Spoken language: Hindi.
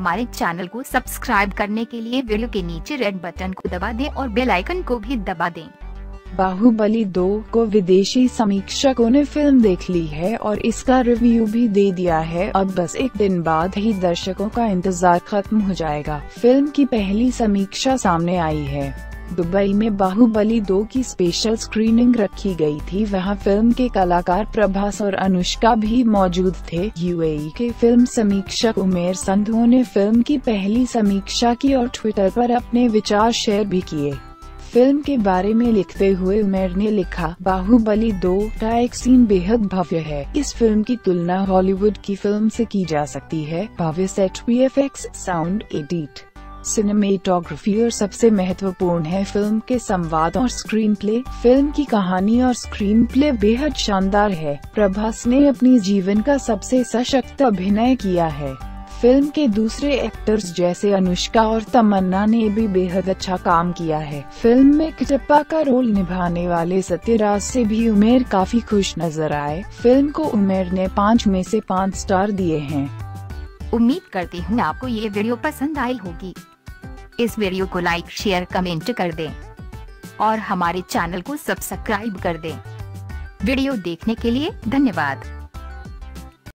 हमारे चैनल को सब्सक्राइब करने के लिए वीडियो के नीचे रेड बटन को दबा दें और बेल आइकन को भी दबा दें। बाहुबली दो को विदेशी समीक्षकों ने फ़िल्म देख ली है और इसका रिव्यू भी दे दिया है। अब बस एक दिन बाद ही दर्शकों का इंतज़ार खत्म हो जाएगा। फ़िल्म की पहली समीक्षा सामने आई है। दुबई में बाहुबली दो की स्पेशल स्क्रीनिंग रखी गई थी। वहाँ फ़िल्म के कलाकार प्रभास और अनुष्का भी मौजूद थे। यूएई के फ़िल्म समीक्षक उमेर संधू ने फ़िल्म की पहली समीक्षा की और ट्विटर पर अपने विचार शेयर भी किए। फ़िल्म के बारे में लिखते हुए उमेर ने लिखा, बाहुबली दो का एक सीन बेहद भव्य है। इस फ़िल्म की तुलना हॉलीवुड की फ़िल्म से की जा सकती है। भव्य set we sound edit cinematography और सबसे महत्वपूर्ण है फ़िल्म के संवाद और स्क्रीन प्ले फ़िल्म की कहानी और स्क्रीन प्ले बेहद शानदार है। प्रभास ने अपनी जीवन का सबसे सशक्त अभिनय किया है। फ़िल्म के दूसरे एक्टर्स जैसे अनुष्का और तमन्ना ने भी बेहद अच्छा काम किया है। फ़िल्म में किटप्पा का रोल निभाने वाले सत्यराज से भी उमेर काफ़ी खुश नज़र आए। फ़िल्म को उमेर ने पाँच में से पाँच स्टार दिए हैं। उम्मीद करती हूँ आपको ये वीडियो पसंद आई होगी। इस वीडियो को लाइक, शेयर, कमेंट कर दें। और हमारे चैनल को सब्सक्राइब कर दें। वीडियो देखने के लिए धन्यवाद।